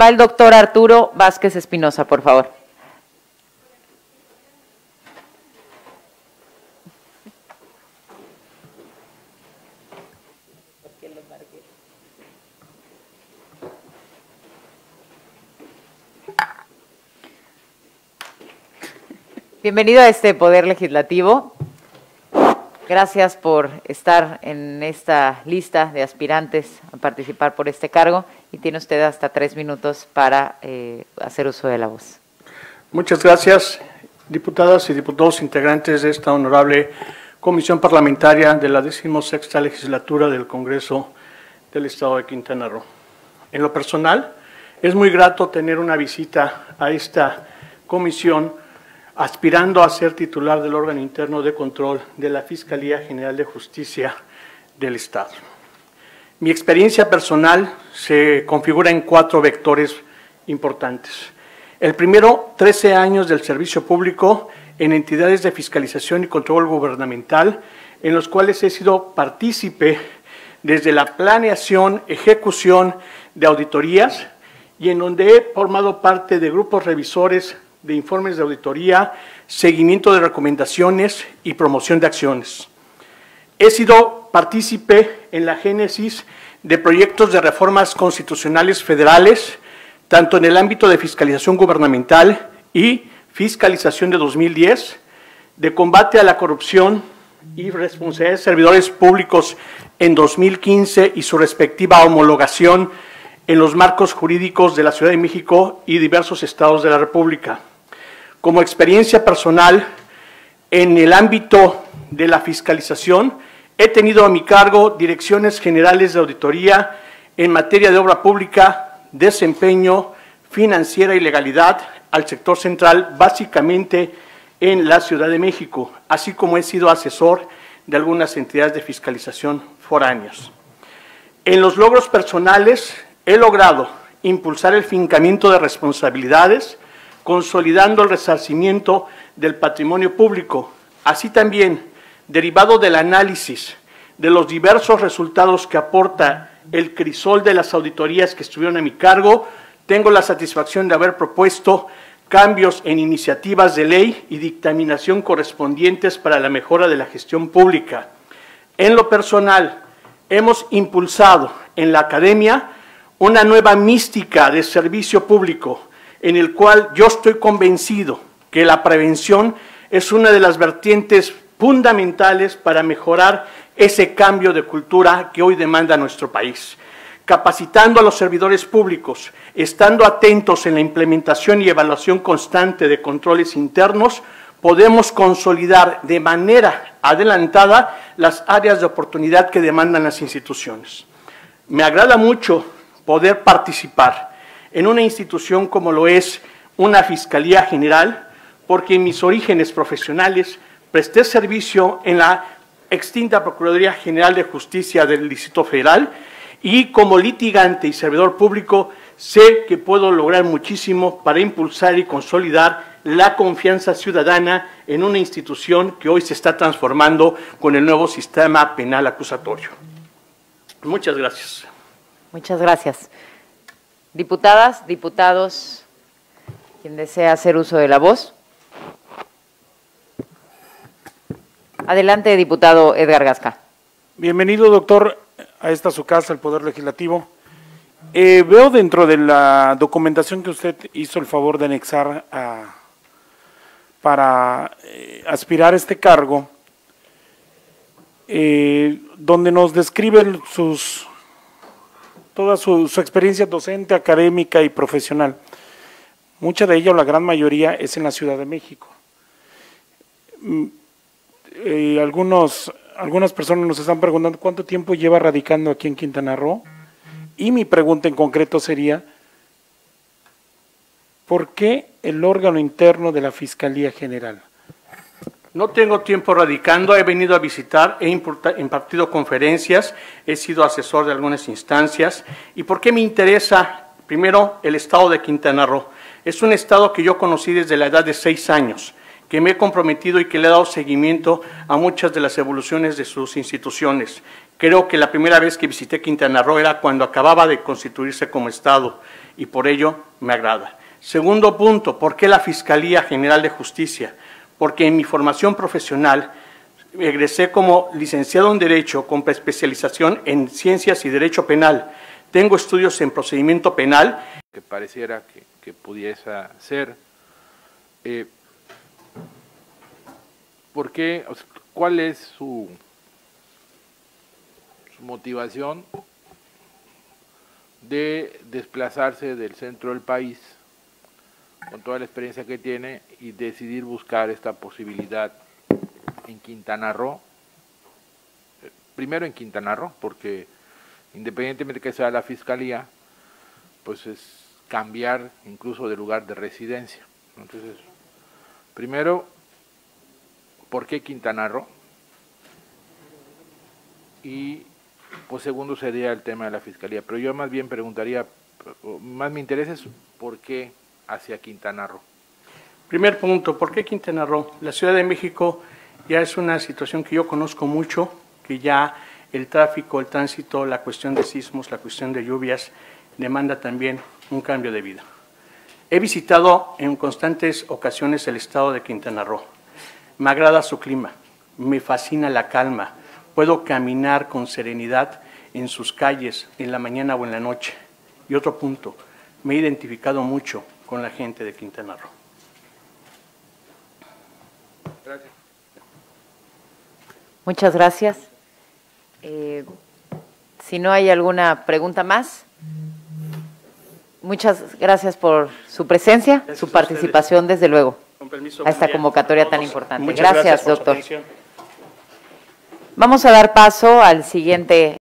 Va el doctor Arturo Vázquez Espinosa, por favor. Bienvenido a este Poder Legislativo. Gracias por estar en esta lista de aspirantes a participar por este cargo y tiene usted hasta tres minutos para eh, hacer uso de la voz. Muchas gracias, diputadas y diputados integrantes de esta honorable Comisión Parlamentaria de la decimosexta legislatura del Congreso del Estado de Quintana Roo. En lo personal, es muy grato tener una visita a esta comisión aspirando a ser titular del órgano interno de control de la Fiscalía General de Justicia del Estado. Mi experiencia personal se configura en cuatro vectores importantes. El primero, 13 años del servicio público en entidades de fiscalización y control gubernamental, en los cuales he sido partícipe desde la planeación, ejecución de auditorías y en donde he formado parte de grupos revisores de informes de auditoría, seguimiento de recomendaciones y promoción de acciones. He sido partícipe en la génesis de proyectos de reformas constitucionales federales, tanto en el ámbito de fiscalización gubernamental y fiscalización de 2010, de combate a la corrupción y responsabilidad de servidores públicos en 2015 y su respectiva homologación en los marcos jurídicos de la Ciudad de México y diversos estados de la República. Como experiencia personal en el ámbito de la fiscalización, he tenido a mi cargo direcciones generales de auditoría en materia de obra pública, desempeño, financiera y legalidad al sector central, básicamente en la Ciudad de México, así como he sido asesor de algunas entidades de fiscalización foráneas. En los logros personales he logrado impulsar el fincamiento de responsabilidades, consolidando el resarcimiento del patrimonio público. Así también, derivado del análisis de los diversos resultados que aporta el crisol de las auditorías que estuvieron a mi cargo, tengo la satisfacción de haber propuesto cambios en iniciativas de ley y dictaminación correspondientes para la mejora de la gestión pública. En lo personal, hemos impulsado en la academia una nueva mística de servicio público, en el cual yo estoy convencido que la prevención es una de las vertientes fundamentales para mejorar ese cambio de cultura que hoy demanda nuestro país. Capacitando a los servidores públicos, estando atentos en la implementación y evaluación constante de controles internos, podemos consolidar de manera adelantada las áreas de oportunidad que demandan las instituciones. Me agrada mucho poder participar en una institución como lo es una Fiscalía General, porque en mis orígenes profesionales presté servicio en la extinta Procuraduría General de Justicia del Distrito Federal y como litigante y servidor público sé que puedo lograr muchísimo para impulsar y consolidar la confianza ciudadana en una institución que hoy se está transformando con el nuevo sistema penal acusatorio. Muchas gracias. Muchas gracias. Diputadas, diputados, quien desea hacer uso de la voz. Adelante, diputado Edgar Gasca. Bienvenido, doctor, a esta su casa, el Poder Legislativo. Eh, veo dentro de la documentación que usted hizo el favor de anexar para eh, aspirar a este cargo, eh, donde nos describe sus toda su, experiencia docente, académica y profesional. Mucha de ella, o la gran mayoría, es en la Ciudad de México. Mm, eh, algunos, algunas personas nos están preguntando cuánto tiempo lleva radicando aquí en Quintana Roo. Y mi pregunta en concreto sería, ¿por qué el órgano interno de la Fiscalía General? No tengo tiempo radicando, he venido a visitar, he impartido conferencias, he sido asesor de algunas instancias. ¿Y por qué me interesa, primero, el estado de Quintana Roo? Es un estado que yo conocí desde la edad de seis años, que me he comprometido y que le he dado seguimiento a muchas de las evoluciones de sus instituciones. Creo que la primera vez que visité Quintana Roo era cuando acababa de constituirse como estado y por ello me agrada. Segundo punto, ¿por qué la Fiscalía General de Justicia? Porque en mi formación profesional egresé como licenciado en Derecho con especialización en Ciencias y Derecho Penal. Tengo estudios en procedimiento penal. Que pareciera que, que pudiese ser. Eh, ¿Por qué? ¿Cuál es su, su motivación de desplazarse del centro del país con toda la experiencia que tiene y decidir buscar esta posibilidad en Quintana Roo? Primero en Quintana Roo, porque independientemente de que sea la fiscalía, pues es cambiar incluso de lugar de residencia. Entonces, primero, ¿por qué Quintana Roo? Y pues segundo sería el tema de la fiscalía. Pero yo más bien preguntaría, más me interesa es por qué hacia Quintana Roo. Primer punto, ¿por qué Quintana Roo? La Ciudad de México ya es una situación que yo conozco mucho, que ya el tráfico, el tránsito, la cuestión de sismos, la cuestión de lluvias, demanda también un cambio de vida. He visitado en constantes ocasiones el estado de Quintana Roo. Me agrada su clima, me fascina la calma, puedo caminar con serenidad en sus calles en la mañana o en la noche. Y otro punto, me he identificado mucho con la gente de Quintana Roo. Gracias. Muchas gracias. Eh, si no hay alguna pregunta más, muchas gracias por su presencia, Gracias su participación, desde luego, Con permiso, a esta convocatoria tan importante. Muchas Gracias, doctor. Vamos a dar paso al siguiente